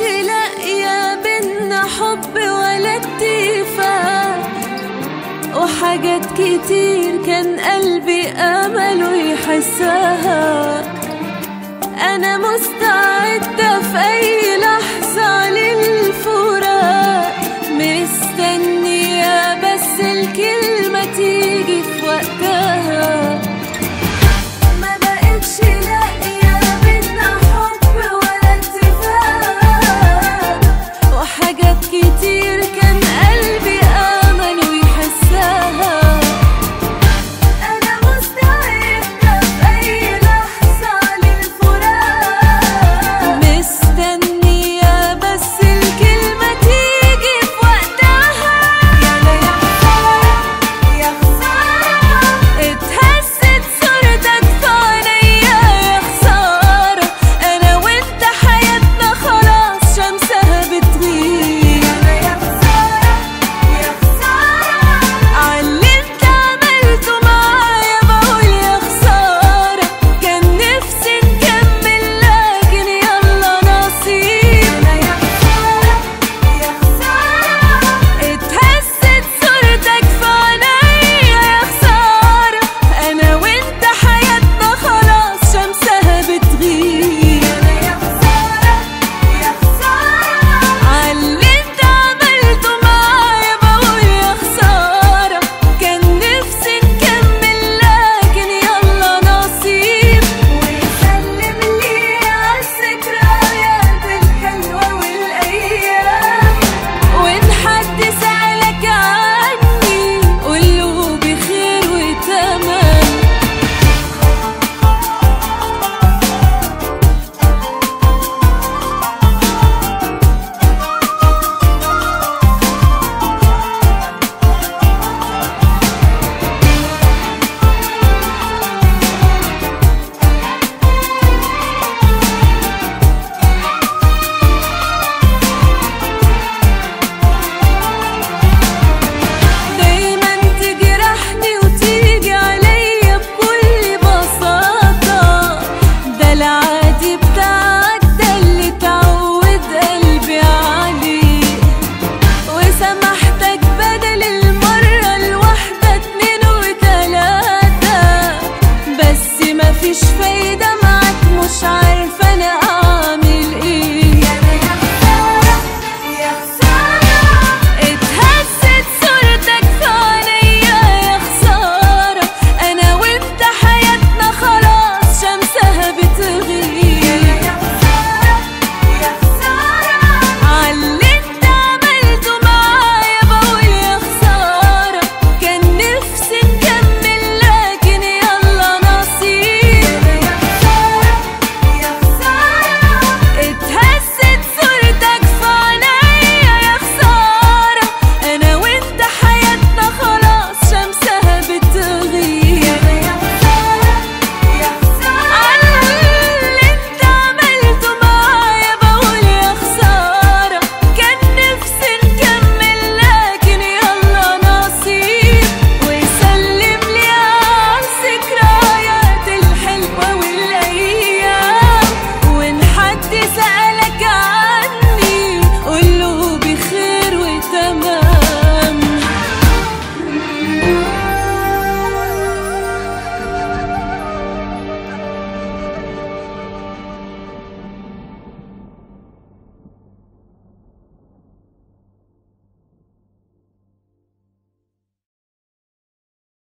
مش لاقية بينا حب ولا اتفاق وحاجات كتير كان قلبي أمله يحسها. أنا مستعدة دمعك مش عارفة أنا أعمل إيه.